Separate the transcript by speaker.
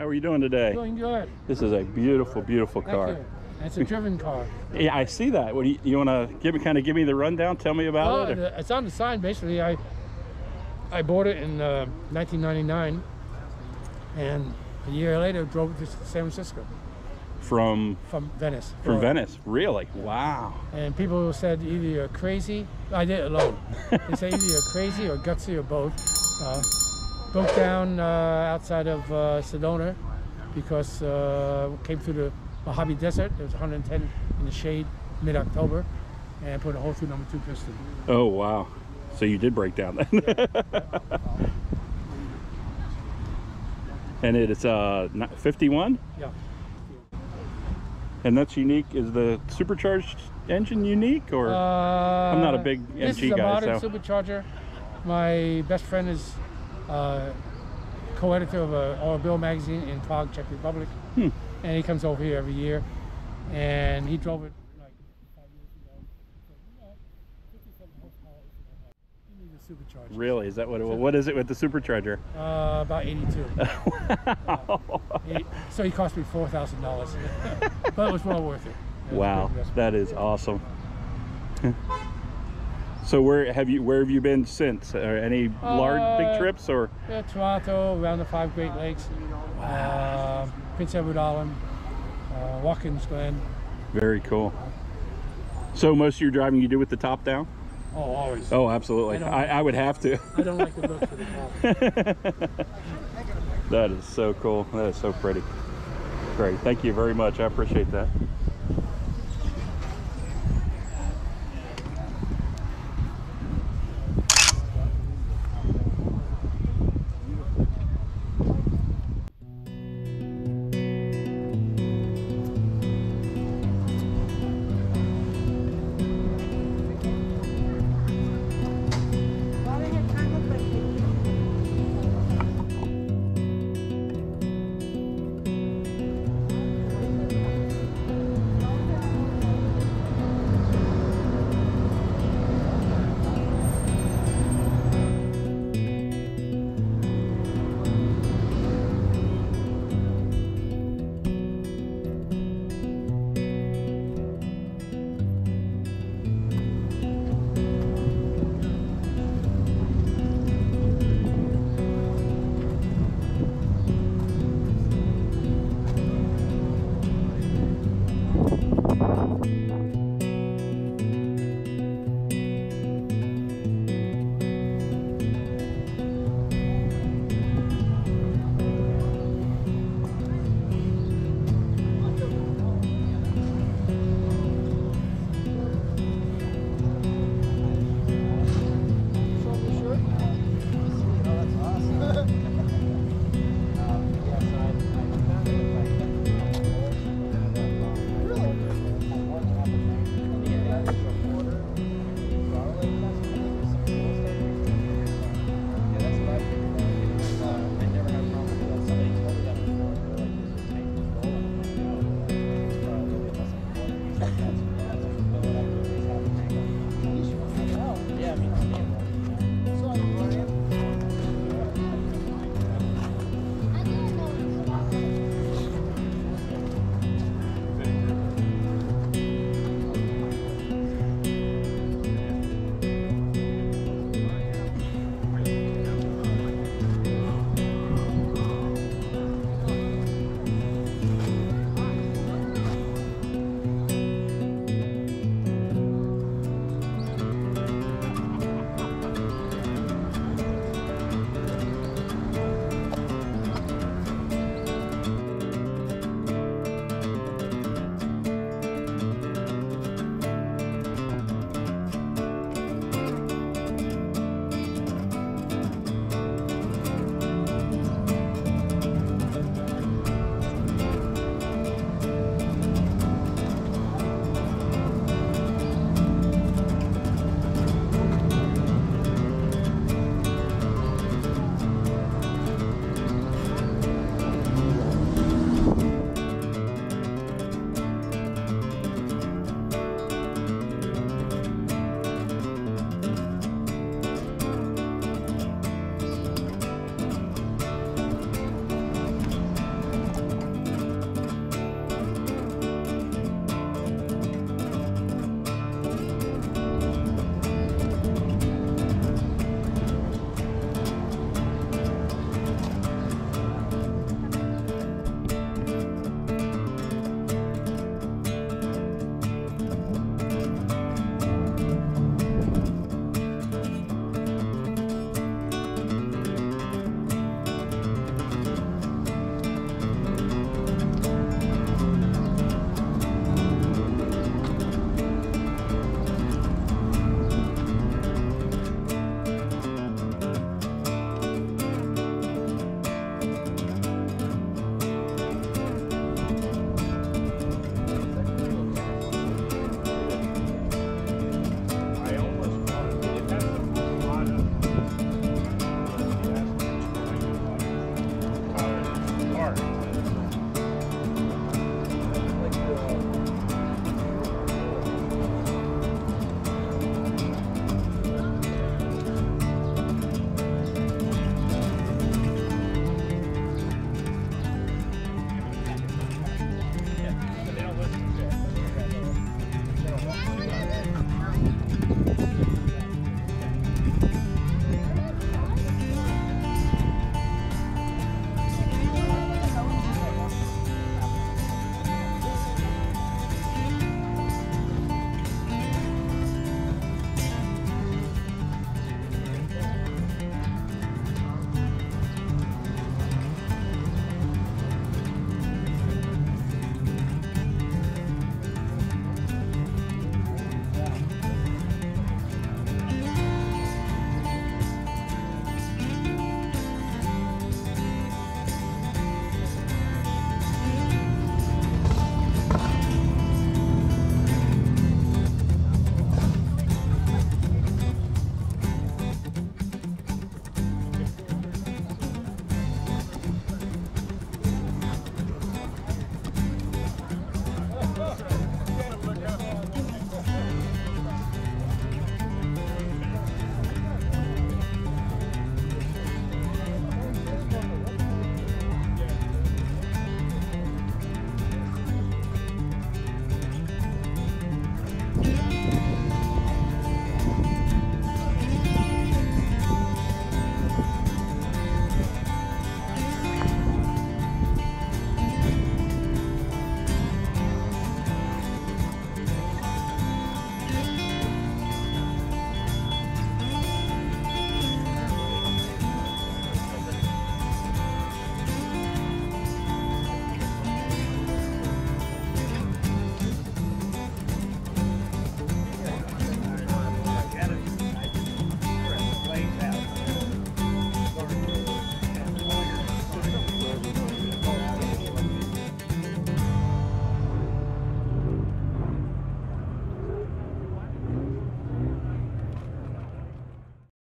Speaker 1: How are you doing today?
Speaker 2: Doing good.
Speaker 1: This is a beautiful, beautiful
Speaker 2: Thank
Speaker 1: car.
Speaker 2: you. It's a driven car.
Speaker 1: Yeah, I see that. What do you, you want to give me kind of give me the rundown? Tell me about
Speaker 2: Oh,
Speaker 1: it. or-
Speaker 2: it's on the sign basically. I I bought it in uh, 1999, and a year later drove it to San Francisco
Speaker 1: From
Speaker 2: from Venice.
Speaker 1: from
Speaker 2: Florida.
Speaker 1: Venice. Really? Wow.
Speaker 2: And people said either you're crazy. I did it alone. they said either you're crazy or gutsy or both. Uh, broke down uh, outside of uh, Sedona because uh, came through the Mojave Desert. It was 110 in the shade mid-October, and put a hole through number two piston.
Speaker 1: Oh wow. So you did break down then. and it is uh 51
Speaker 2: Yeah.
Speaker 1: and that's unique is the supercharged engine unique or
Speaker 2: I'm
Speaker 1: not a big
Speaker 2: this
Speaker 1: MG
Speaker 2: is a
Speaker 1: guy,
Speaker 2: modern
Speaker 1: so-
Speaker 2: supercharger. My best friend is uh, co-editor of a Automobile magazine in Prague, Czech Republic,
Speaker 1: Hmm.
Speaker 2: and he comes over here every year. And he drove it like five years ago. He "You know, 57 horsepower. You need a supercharger."
Speaker 1: really is that what it, what is it with the supercharger
Speaker 2: Uh, about 82. He- so he cost me four thousand dollars, but it was well worth it. It was a good
Speaker 1: wow that is awesome so where have you where have you been since or any large big
Speaker 2: Uh,
Speaker 1: trips or
Speaker 2: Yeah, Toronto, around the five Great Lakes, uh, Prince Edward Island, uh, Watkins Glen.
Speaker 1: very cool so most of your driving you do with the top down
Speaker 2: Oh, always.
Speaker 1: oh absolutely
Speaker 2: I
Speaker 1: I, I would have to
Speaker 2: I don't like the look for the car.
Speaker 1: That is so cool. That is so pretty. Great. Thank you very much. I appreciate that.